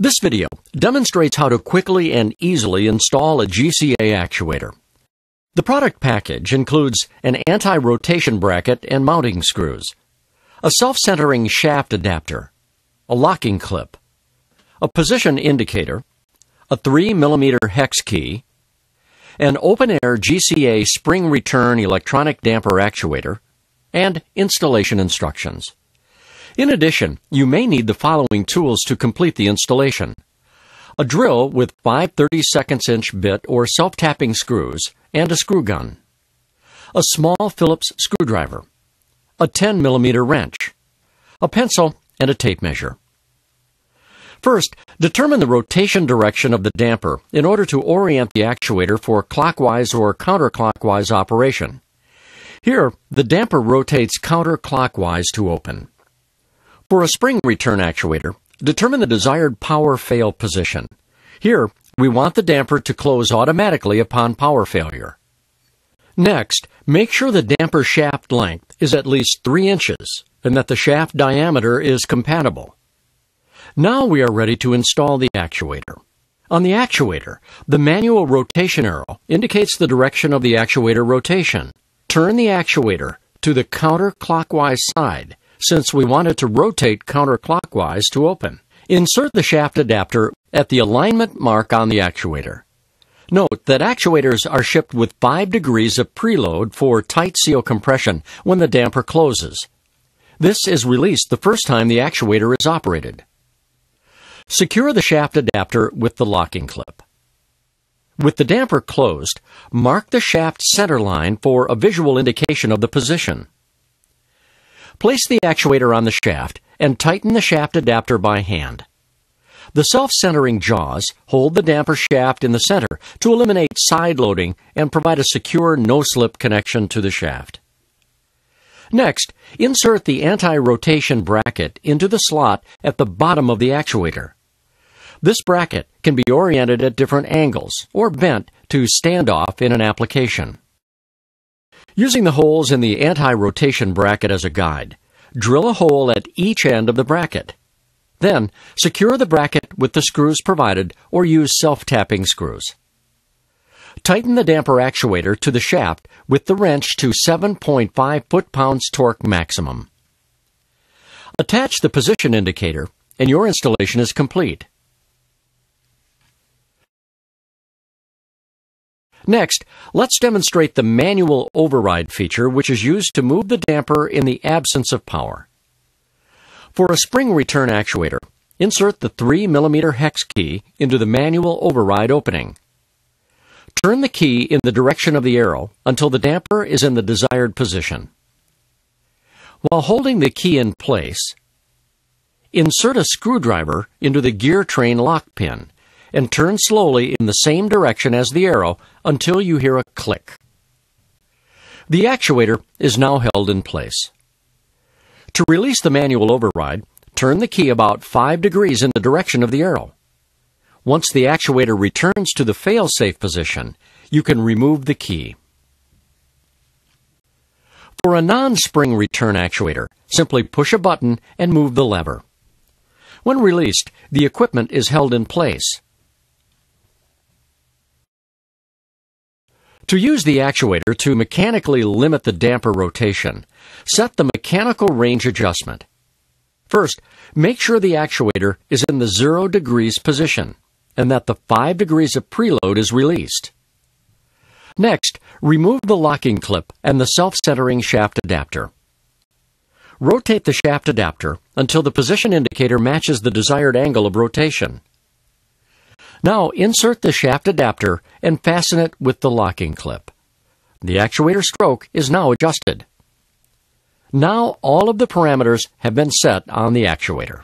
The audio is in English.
This video demonstrates how to quickly and easily install a GCA actuator. The product package includes an anti-rotation bracket and mounting screws, a self-centering shaft adapter, a locking clip, a position indicator, a 3 mm hex key, an OpenAir GCA spring return electronic damper actuator, and installation instructions. In addition, you may need the following tools to complete the installation. A drill with five 30 seconds inch bit or self-tapping screws and a screw gun. A small Phillips screwdriver. A 10 millimeter wrench. A pencil and a tape measure. First, determine the rotation direction of the damper in order to orient the actuator for clockwise or counterclockwise operation. Here, the damper rotates counterclockwise to open. For a spring return actuator, determine the desired power fail position. Here, we want the damper to close automatically upon power failure. Next, make sure the damper shaft length is at least 3 inches and that the shaft diameter is compatible. Now we are ready to install the actuator. On the actuator, the manual rotation arrow indicates the direction of the actuator rotation. Turn the actuator to the counterclockwise side since we want it to rotate counterclockwise to open. Insert the shaft adapter at the alignment mark on the actuator. Note that actuators are shipped with 5 degrees of preload for tight seal compression when the damper closes. This is released the first time the actuator is operated. Secure the shaft adapter with the locking clip. With the damper closed, mark the shaft center line for a visual indication of the position. Place the actuator on the shaft and tighten the shaft adapter by hand. The self-centering jaws hold the damper shaft in the center to eliminate side loading and provide a secure no-slip connection to the shaft. Next, insert the anti-rotation bracket into the slot at the bottom of the actuator. This bracket can be oriented at different angles or bent to stand off in an application. Using the holes in the anti-rotation bracket as a guide, drill a hole at each end of the bracket. Then, secure the bracket with the screws provided or use self-tapping screws. Tighten the damper actuator to the shaft with the wrench to 7.5 foot-pounds torque maximum. Attach the position indicator and your installation is complete. Next, let's demonstrate the manual override feature which is used to move the damper in the absence of power. For a spring return actuator, insert the 3 mm hex key into the manual override opening. Turn the key in the direction of the arrow until the damper is in the desired position. While holding the key in place, insert a screwdriver into the gear train lock pin and turn slowly in the same direction as the arrow until you hear a click. The actuator is now held in place. To release the manual override, turn the key about 5 degrees in the direction of the arrow. Once the actuator returns to the fail-safe position, you can remove the key. For a non-spring return actuator, simply push a button and move the lever. When released, the equipment is held in place. To use the actuator to mechanically limit the damper rotation, set the mechanical range adjustment. First, make sure the actuator is in the 0 degrees position and that the 5 degrees of preload is released. Next, remove the locking clip and the self-centering shaft adapter. Rotate the shaft adapter until the position indicator matches the desired angle of rotation. Now insert the shaft adapter and fasten it with the locking clip. The actuator stroke is now adjusted. Now all of the parameters have been set on the actuator.